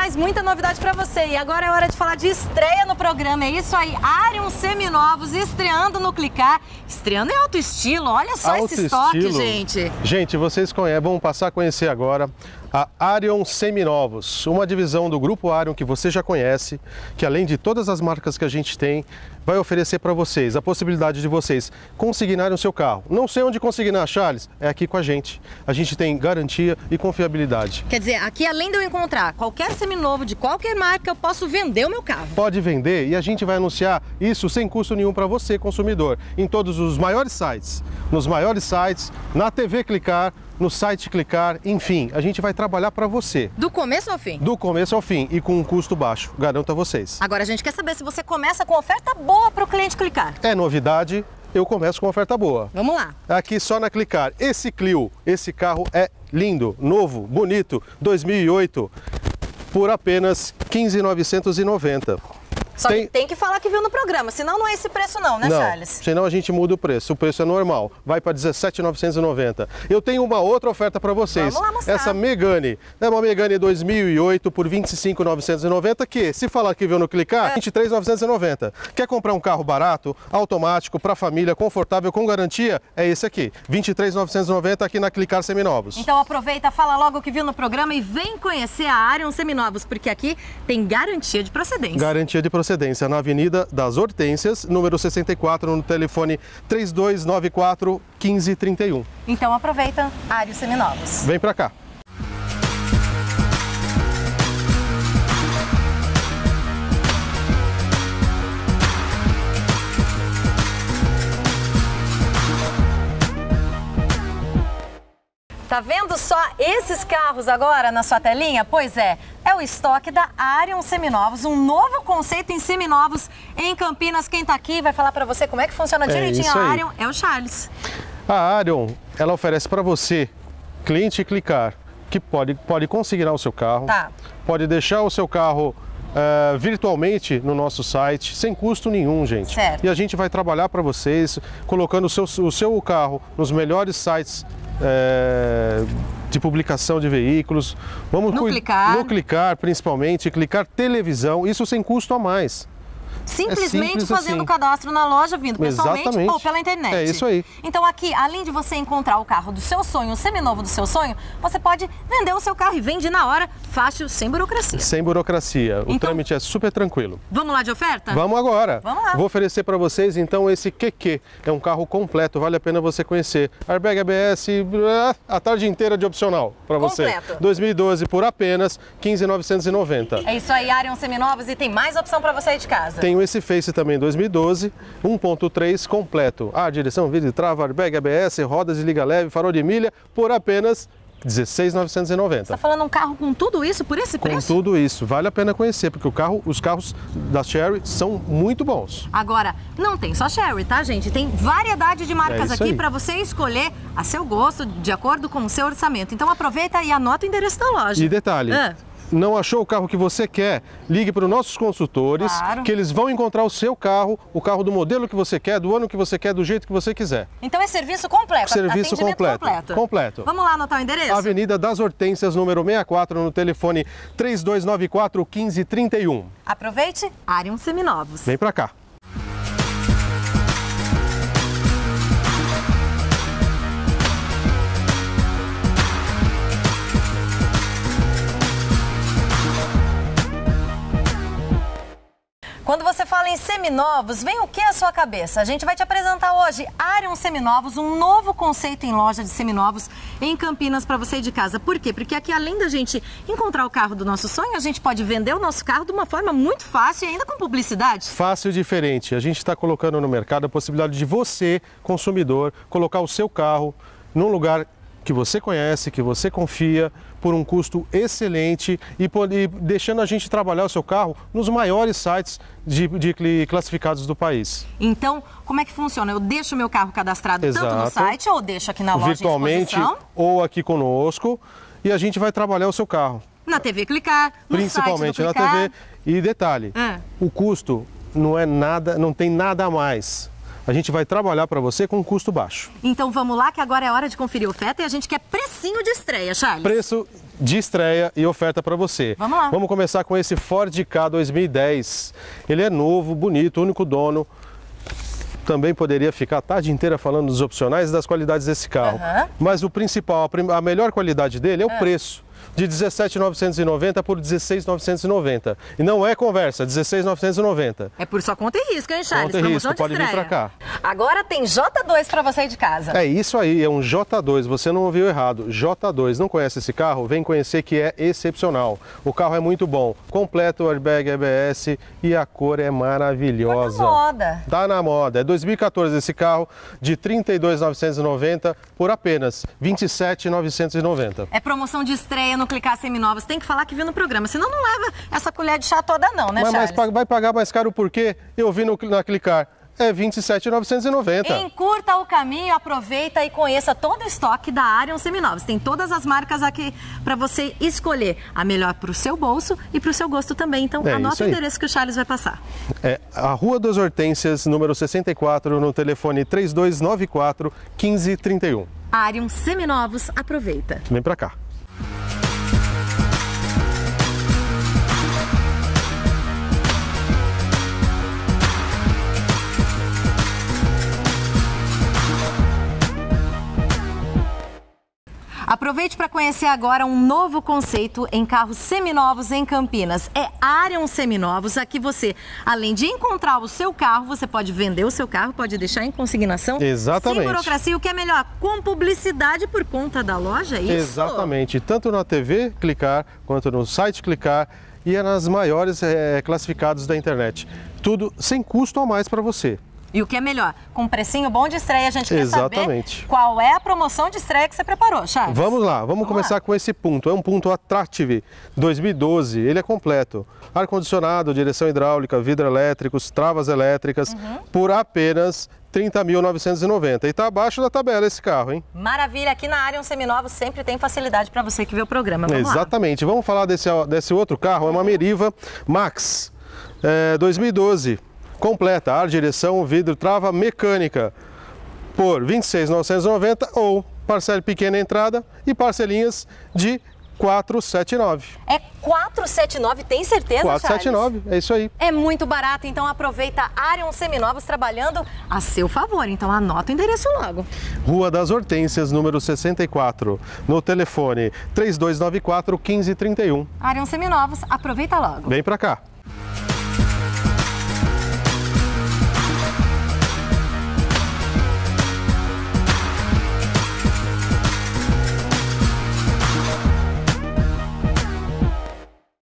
traz muita novidade para você. E agora é hora de falar de estreia no programa. É isso aí, Arion Seminovos estreando no Clicar. Estreando em alto estilo. Olha só Alto esse estoque, estilo. gente. Gente, vocês conhecem, vão passar a conhecer agora a Arion Seminovos, uma divisão do grupo Arion que você já conhece, que além de todas as marcas que a gente tem, vai oferecer para vocês a possibilidade de vocês consignarem o seu carro. Não sei onde consignar, Charles, é aqui com a gente. A gente tem garantia e confiabilidade. Quer dizer, aqui além de eu encontrar qualquer seminovo de qualquer marca, eu posso vender o meu carro. Pode vender e a gente vai anunciar isso sem custo nenhum para você, consumidor, em todos os maiores sites, nos maiores sites, na TV Clicar, no site Clicar, enfim, a gente vai trabalhar para você, Do começo ao fim. do começo ao fim e com um custo baixo, garanto a vocês. Agora a gente quer saber se você começa com oferta boa para o cliente clicar. É novidade, eu começo com oferta boa. Vamos lá. Aqui só na Clicar, esse Clio, esse carro é lindo, novo, bonito, 2008, por apenas 15.990. Só Tem- que tem que falar que viu no programa, senão não é esse preço não, né, Não, Charles? senão a gente muda o preço. O preço é normal, vai para 17.990. Eu tenho uma outra oferta para vocês. Vamos lá mostrar. Essa Megane, é uma Megane 2008 por 25.990 que, se falar que viu no É. clicar, 23.990. Quer comprar um carro barato, automático, para família, confortável, com garantia? É esse aqui, 23.990 aqui na Clicar Seminovos. Então aproveita, fala logo o que viu no programa e vem conhecer a Arion Seminovos, porque aqui tem garantia de procedência. Garantia de procedência na Avenida das Hortências, número 64, no telefone 3294 1531. Então aproveita, Arion Seminovos. Vem pra cá. Tá vendo só esses carros agora na sua telinha? Pois é, é o estoque da Arion Seminovos, um novo conceito em seminovos em Campinas. Quem tá aqui vai falar pra você como é que funciona direitinho isso a. Arion é o Charles. A Arion, ela oferece para você, cliente clicar, que pode, pode consignar o seu carro, Tá. pode deixar o seu carro eh, virtualmente no nosso site, sem custo nenhum, gente. Certo. E a gente vai trabalhar para vocês, colocando o seu, o seu carro nos melhores sites eh, de publicação de veículos. Vamos No Clicar. No clicar, principalmente, clicar televisão, isso sem custo a mais. Simplesmente simples fazendo assim. o cadastro na loja, vindo pessoalmente Exatamente. ou pela internet. É isso aí. Então aqui, além de você encontrar o carro do seu sonho, o seminovo do seu sonho, você pode vender o seu carro e vende na hora, fácil, sem burocracia. Sem burocracia. O Então- trâmite é super tranquilo. Vamos lá de oferta? Vamos agora. Vamos lá. Vou oferecer para vocês então esse QQ. É um carro completo, vale a pena você conhecer. Airbag ABS, ah, a tarde inteira de opcional para você. Completo. 2012 por apenas 15.990. É isso aí, Arion Seminovos e tem mais opção para você aí de casa. Tenho esse Face também 2012, 1.3 completo. A direção, vídeo, trava, airbag ABS, rodas de liga leve, farol de milha por apenas 16.990. Tá falando um carro com tudo isso por esse Com preço? tudo isso, vale a pena conhecer, porque o carro, os carros da Cherry são muito bons. Agora, não tem só Sherry, tá, gente? Tem variedade de marcas É aqui para você escolher a seu gosto, de acordo com o seu orçamento. Então aproveita e anota o endereço da loja. E detalhe, Ah. Não achou o carro que você quer? Ligue para os nossos consultores, Claro. que eles vão encontrar o seu carro, o carro do modelo que você quer, do ano que você quer, do jeito que você quiser. Então é serviço completo, Serviço completo. completo. Completo. Vamos lá anotar o endereço? Avenida das Hortências, número 64, no telefone 3294 1531. Aproveite, Arion Seminovos. Vem para cá. Seminovos, vem o que à sua cabeça? A gente vai te apresentar hoje Arion Seminovos, um novo conceito em loja de seminovos em Campinas para você de casa. Por quê? Porque aqui além da gente encontrar o carro do nosso sonho, a gente pode vender o nosso carro de uma forma muito fácil e ainda com publicidade. Fácil e diferente. A gente está colocando no mercado a possibilidade de você, consumidor, colocar o seu carro num lugar que você conhece, que você confia, por um custo excelente e, e deixando a gente trabalhar o seu carro nos maiores sites de, de classificados do país. Então, como é que funciona? Eu deixo o meu carro cadastrado tanto no Exato. site ou deixo aqui na loja Virtualmente ou aqui conosco e a gente vai trabalhar o seu carro. Na TV Clicar, no principalmente site na Clicar. TV. E detalhe, Ah. o custo não é nada, não tem nada a mais. A gente vai trabalhar para você com um custo baixo. Então vamos lá que agora é hora de conferir oferta e a gente quer precinho de estreia, Charles. Preço de estreia e oferta para você. Vamos lá. Vamos começar com esse Ford K 2010. Ele é novo, bonito, único dono. Também poderia ficar a tarde inteira falando dos opcionais e das qualidades desse carro. Aham. Mas o principal, a melhor qualidade dele é o Ah. preço. De 17.990 por 16.990. E não é conversa, 16.990. É por sua conta e risco, hein, Charles? Conta e Promoção risco, de pode vir estreia. pra cá. Agora tem J2 para você de casa. É isso aí, é um J2, você não ouviu errado. J2, não conhece esse carro? Vem conhecer que é excepcional. O carro é muito bom, completo airbag ABS e a cor é maravilhosa. Tá na moda. Tá na moda. É 2014 esse carro de 32.990 por apenas 27.990. É promoção de estreia no Clicar Seminovos. Tem que falar que viu no programa, senão não leva essa colher de chá toda não, né, Mas, mas Charles? pa- vai pagar mais caro por quê? Eu vi no, na Clicar. É 27.990. Encurta o caminho, aproveita e conheça todo o estoque da Arion Seminovos. Tem todas as marcas aqui para você escolher a melhor para o seu bolso e para o seu gosto também. Então É anota o endereço que o Charles vai passar. É a Rua das Hortênsias, número 64, no telefone 3294 1531. Arion Seminovos, aproveita. Vem pra cá. Aproveite para conhecer agora um novo conceito em carros seminovos em Campinas. É Arion Seminovos. Aqui você, além de encontrar o seu carro, você pode vender o seu carro, pode deixar em consignação. Exatamente. Sem burocracia, o que é melhor, com publicidade por conta da loja, é isso? Exatamente, tanto na TV Clicar quanto no site Clicar e é nas maiores eh, classificados da internet. Tudo sem custo a mais para você. E o que é melhor, com um precinho bom de estreia, a gente quer Exatamente. saber qual é a promoção de estreia que você preparou, Charles. Vamos lá, vamos, começar lá. com esse ponto. É um ponto Attractive 2012, ele é completo. Ar-condicionado, direção hidráulica, vidro elétricos, travas elétricas, Uhum. por apenas 30.990. E está abaixo da tabela esse carro, hein? Maravilha, aqui na Arion Seminovos sempre tem facilidade para você que vê o programa. Vamos lá. Exatamente. Vamos falar desse, desse outro carro, é uma Meriva Max é, 2012, completa, ar, direção, vidro, trava mecânica, por 26.990 ou parcela pequena entrada e parcelinhas de 479. É 479, tem certeza, Charles? 479, é isso aí. É muito barato, então aproveita Arion Seminovos trabalhando a seu favor. Então anota o endereço logo. Rua das Hortênsias, número 64, no telefone 3294 1531. Arion Seminovos, aproveita logo. Vem pra cá.